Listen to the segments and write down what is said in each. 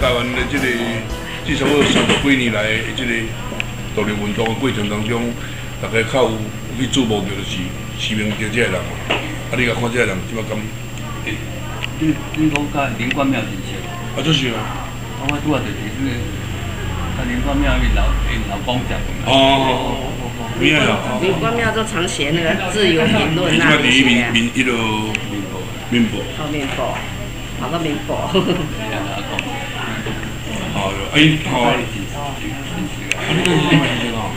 台湾的这个至少有三十几年来的这个独立运动的过程当中，大家较有去注目到就是徐明杰这个人。啊，你甲看这个人，即摆感你你讲甲林冠庙真像，啊，就是啊。啊，我拄啊就是迄个，啊林冠庙因老老公讲的嘛。哦，边啊？林冠庙都常写那个自由评论即摆那第一些啊民，民迄落民，民报，好面部，好个面部。哦，哎，好，啊，你这是什么意思哦？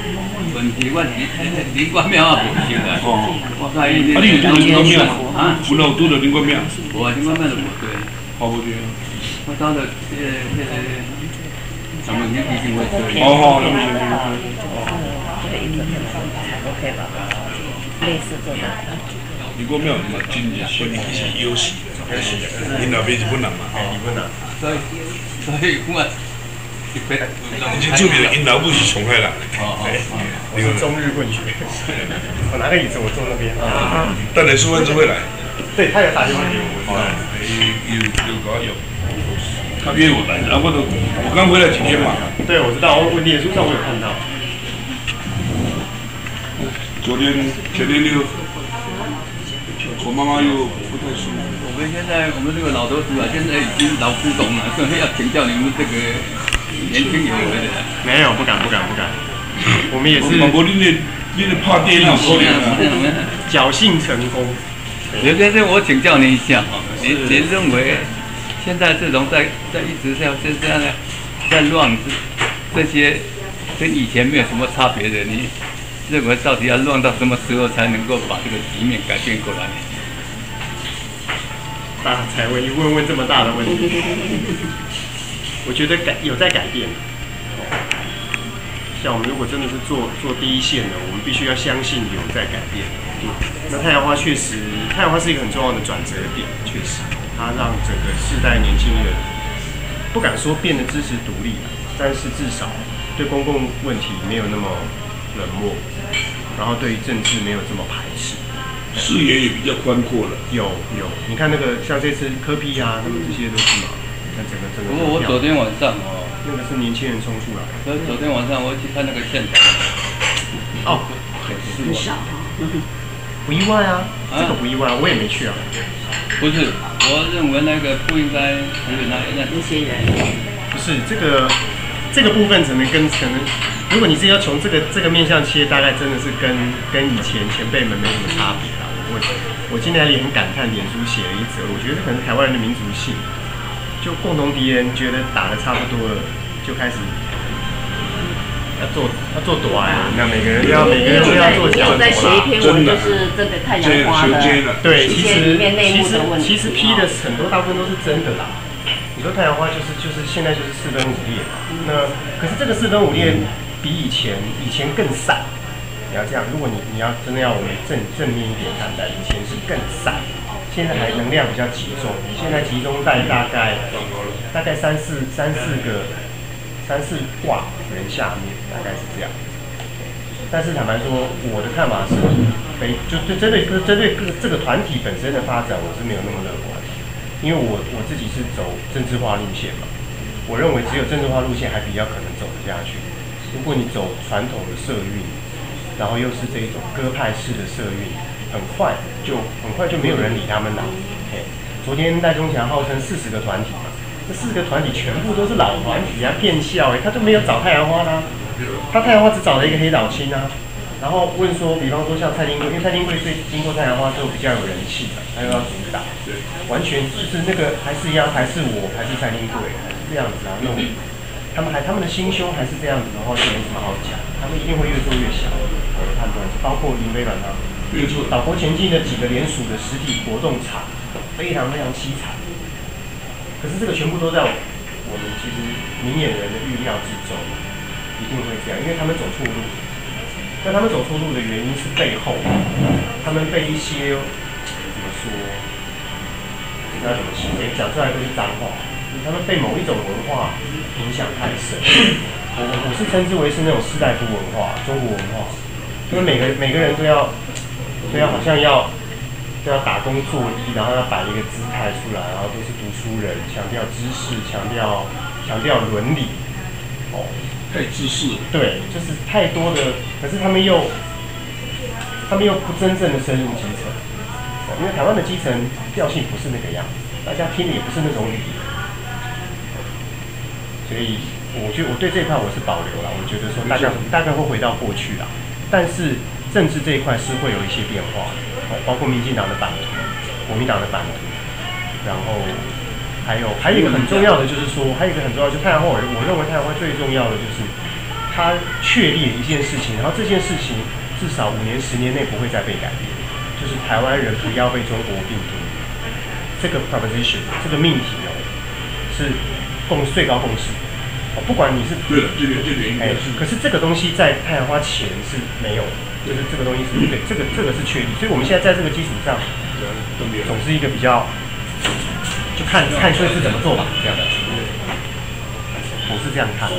问题我林林冠庙也无熟啊。哦，我甲伊啊，你有拄到林冠庙啊？有有拄到林冠庙？无啊，林冠庙就无对。好不对啊？我到了迄个迄个，咱们迄基金会做。哦好，那么行。对，一直 OK 吧？类似这种。林冠庙嘛，真是先是有戏的，因那边日本人嘛，日本人，所以所以我一别已经证明了因老母是上海人。哦哦哦，我是中日混血，我拿个椅子我坐那边。等下苏文就会来，对他有打电话给我，我知道。有有有搞有，他约我来，然后我都我刚回来几天嘛，对，我知道，我我脸书上我有看到。昨天前天就我妈妈又不太舒服，我们现在我们这个老头子啊，现在已经老古董了，所以要请教你们这个年轻有为的。没有，不敢，不敢，不敢。我们也是我我你那你那怕电脑可怜啊，侥幸成功。刘先生，我请教您一下哈，您您认为现在这种在在一直在在这样的在乱这这些跟以前没有什么差别的，你认为到底要乱到什么时候才能够把这个局面改变过来？大才会一问问这么大的问题，我觉得改有在改变。像我们如果真的是做做第一线的，我们必须要相信有在改变。那太阳花确实，太阳花是一个很重要的转折点，确实，它让整个世代年轻人不敢说变得支持独立，但是至少对公共问题没有那么冷漠，然后对于政治没有这么排斥。视野也比较宽阔了。有有，你看那个像这次科比啊，他们这些都是嘛，看整个整个不过我昨天晚上哦，那个是年轻人冲出来，昨昨天晚上我去看那个现场，哦，很少哈。不意外啊，这个不意外，我也没去啊。不是，我认为那个不应该只有那那那些人，不是这个这个部分只能跟可能，如果你是要从这个这个面向切，大概真的是跟跟以前前辈们没什么差别啊。我我今天也很感叹，脸书写了一则，我觉得可能台湾人的民族性，就共同敌人觉得打的差不多了，就开始要做要做短啊，那每个人都要每个人都要做假我在写一朵啦。篇文，就是这个太阳花的，对，其实其实。其实批的很多大部分都是真的啦。你说太阳花就是就是现在就是四分五裂嘛，那可是这个四分五裂比以前以前更散。你要这样，如果你你要真的要我们正正面一点看待，以前是更散，现在还能量比较集中。你现在集中在大概大概三四三四个三四挂人下面，大概是这样。但是坦白说，我的看法是，非就就针对针对各这个团体本身的发展，我是没有那么乐观，因为我我自己是走政治化路线嘛，我认为只有政治化路线还比较可能走得下去。如果你走传统的社运，然后又是这种歌派式的社运，很快就很快就没有人理他们了。嘿，昨天戴中强号称四十个团体嘛，这四十个团体全部都是老团体啊，骗笑哎，他就没有找太阳花啦、他太阳花只找了一个黑岛青啊，然后问说，比方说像蔡丁贵，因为蔡丁贵最经过太阳花之后比较有人气嘛，他又要主打，对，完全就是那个还是一样，还是我，还是蔡丁贵，还是这样子啊，那种他们还他们的心胸还是这样子的话，就没什么好讲，他们一定会越做越小。判断是，包括林飞软他们，没错，岛国前进的几个联署的实体活动场，非常非常凄惨。可是这个全部都在我们其实明眼人的预料之中，一定会这样，因为他们走错路。那他们走错路的原因是背后，他们被一些怎么说，不知道怎么形容，讲出来都是脏话。他们被某一种文化影响太深，我我是称之为是那种士大夫文化、中国文化，因为每个每个人都要都要好像要都要打工作揖，然后要摆一个姿态出来，然后都是读书人，强调知识，强调强强调伦理，哦，太知识了。对，就是太多的，可是他们又，他们又不真正的深入基层，哦因为台湾的基层调性不是那个样子，大家听的也不是那种语言，所以我觉得我对这一块我是保留了，我觉得说大概大概会回到过去啦，但是政治这一块是会有一些变化，哦，包括民进党的版图，国民党的版图，然后还有还有一个很重要的就是说，还有一个很重要，就太阳花，我我认为太阳花最重要的就是它确立了一件事情，然后这件事情至少五年、十年内不会再被改变，就是台湾人不要被中国病毒这个 proposition 这个命题哦，是共最高共识。不管你是对了，这点这个应哎该是，可是这个东西在太阳花前是没有的，就是这个东西是对，这个这个是确定，所以我们现在在这个基础上，分别总是一个比较，就看看这是怎么做吧，这样。的，我是这样看。